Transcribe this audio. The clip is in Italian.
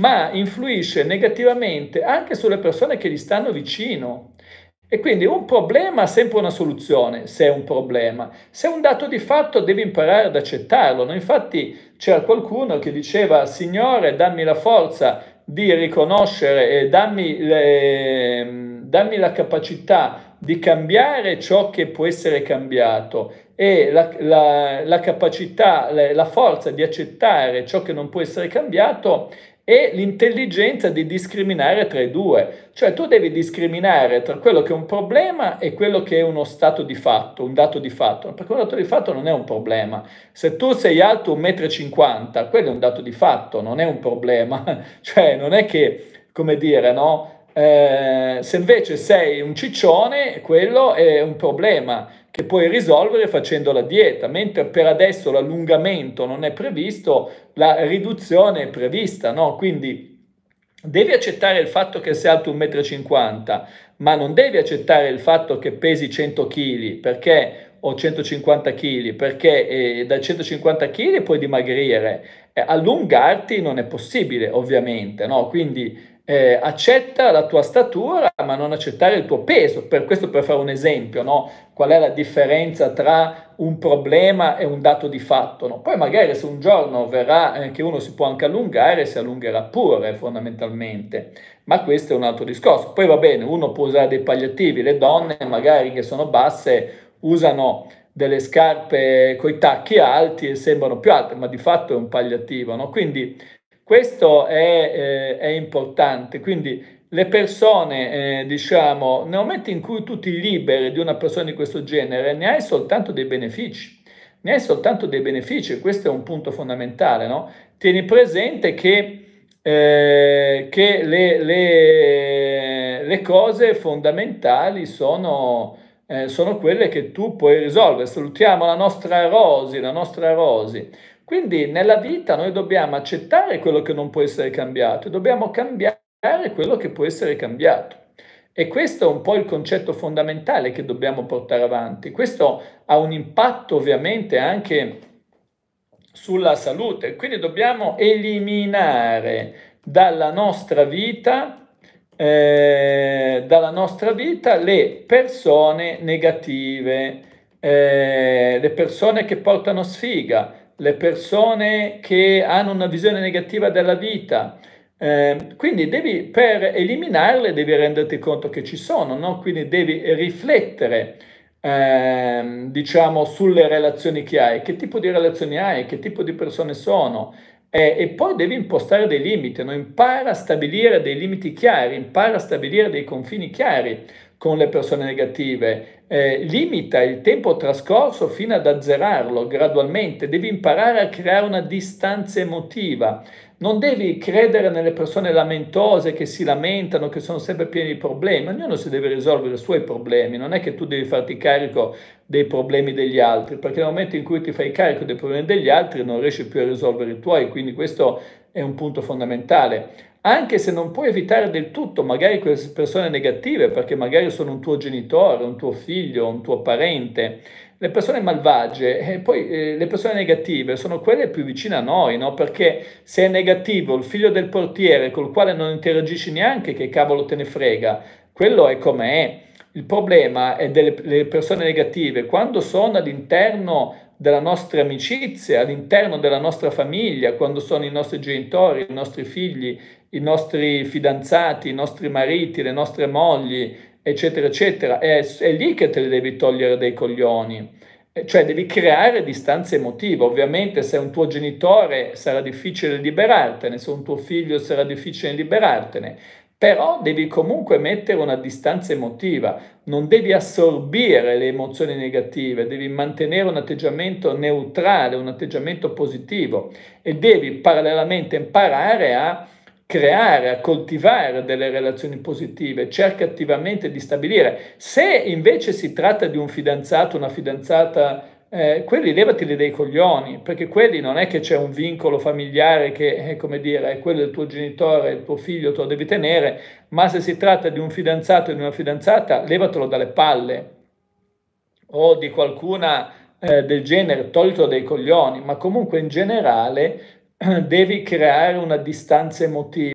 ma influisce negativamente anche sulle persone che gli stanno vicino. E quindi un problema ha sempre una soluzione, se è un problema. Se è un dato di fatto devi imparare ad accettarlo. No? Infatti c'era qualcuno che diceva, Signore, dammi la forza di riconoscere e dammi, le, dammi la capacità di cambiare ciò che può essere cambiato e la, la, la capacità, la, la forza di accettare ciò che non può essere cambiato e l'intelligenza di discriminare tra i due. Cioè tu devi discriminare tra quello che è un problema e quello che è uno stato di fatto, un dato di fatto, perché un dato di fatto non è un problema. Se tu sei alto 1,50 m, quello è un dato di fatto, non è un problema. cioè non è che, come dire, no? Eh, se invece sei un ciccione, quello è un problema che puoi risolvere facendo la dieta, mentre per adesso l'allungamento non è previsto, la riduzione è prevista, no? Quindi devi accettare il fatto che sei alto 1,50 m, ma non devi accettare il fatto che pesi 100 kg, perché o 150 kg, perché eh, da 150 kg puoi dimagrire, eh, allungarti non è possibile, ovviamente, no? Quindi eh, accetta la tua statura ma non accettare il tuo peso. Per questo per fare un esempio, no? qual è la differenza tra un problema e un dato di fatto. No? Poi magari se un giorno verrà eh, che uno si può anche allungare, si allungherà pure fondamentalmente, ma questo è un altro discorso. Poi va bene, uno può usare dei pagliativi, le donne magari che sono basse usano delle scarpe con i tacchi alti e sembrano più alte, ma di fatto è un pagliativo. No? Quindi questo è, eh, è importante, quindi le persone, eh, diciamo, nel momento in cui tu ti liberi di una persona di questo genere, ne hai soltanto dei benefici, ne hai soltanto dei benefici questo è un punto fondamentale, no? Tieni presente che, eh, che le, le, le, cose fondamentali sono, eh, sono quelle che tu puoi risolvere. Salutiamo la nostra Rosi, la nostra Rosi. Quindi nella vita noi dobbiamo accettare quello che non può essere cambiato e dobbiamo cambiare quello che può essere cambiato. E questo è un po' il concetto fondamentale che dobbiamo portare avanti. Questo ha un impatto ovviamente anche sulla salute, quindi dobbiamo eliminare dalla nostra vita, eh, dalla nostra vita le persone negative, eh, le persone che portano sfiga, le persone che hanno una visione negativa della vita. Eh, quindi devi, per eliminarle devi renderti conto che ci sono, no? quindi devi riflettere eh, diciamo sulle relazioni che hai, che tipo di relazioni hai, che tipo di persone sono eh, e poi devi impostare dei limiti, no? impara a stabilire dei limiti chiari, impara a stabilire dei confini chiari con le persone negative, eh, limita il tempo trascorso fino ad azzerarlo gradualmente, devi imparare a creare una distanza emotiva, non devi credere nelle persone lamentose che si lamentano, che sono sempre pieni di problemi, ognuno si deve risolvere i suoi problemi, non è che tu devi farti carico dei problemi degli altri, perché nel momento in cui ti fai carico dei problemi degli altri non riesci più a risolvere i tuoi, quindi questo è un punto fondamentale anche se non puoi evitare del tutto magari quelle persone negative, perché magari sono un tuo genitore, un tuo figlio, un tuo parente, le persone malvagie e poi eh, le persone negative sono quelle più vicine a noi, no? Perché se è negativo il figlio del portiere col quale non interagisci neanche, che cavolo te ne frega, quello è come è. Il problema è delle persone negative quando sono all'interno della nostra amicizia, all'interno della nostra famiglia, quando sono i nostri genitori, i nostri figli, i nostri fidanzati, i nostri mariti, le nostre mogli, eccetera, eccetera, è, è lì che te le devi togliere dai coglioni. Cioè devi creare distanza emotiva. Ovviamente se è un tuo genitore sarà difficile liberartene, se è un tuo figlio sarà difficile liberartene, però devi comunque mettere una distanza emotiva, non devi assorbire le emozioni negative, devi mantenere un atteggiamento neutrale, un atteggiamento positivo e devi parallelamente imparare a creare, a coltivare delle relazioni positive, cerca attivamente di stabilire. Se invece si tratta di un fidanzato, una fidanzata, eh, quelli levateli dei coglioni, perché quelli non è che c'è un vincolo familiare che, è come dire, è quello del tuo genitore, il tuo figlio, te lo devi tenere, ma se si tratta di un fidanzato e di una fidanzata, levatelo dalle palle o di qualcuna eh, del genere, tolto dai coglioni, ma comunque in generale devi creare una distanza emotiva.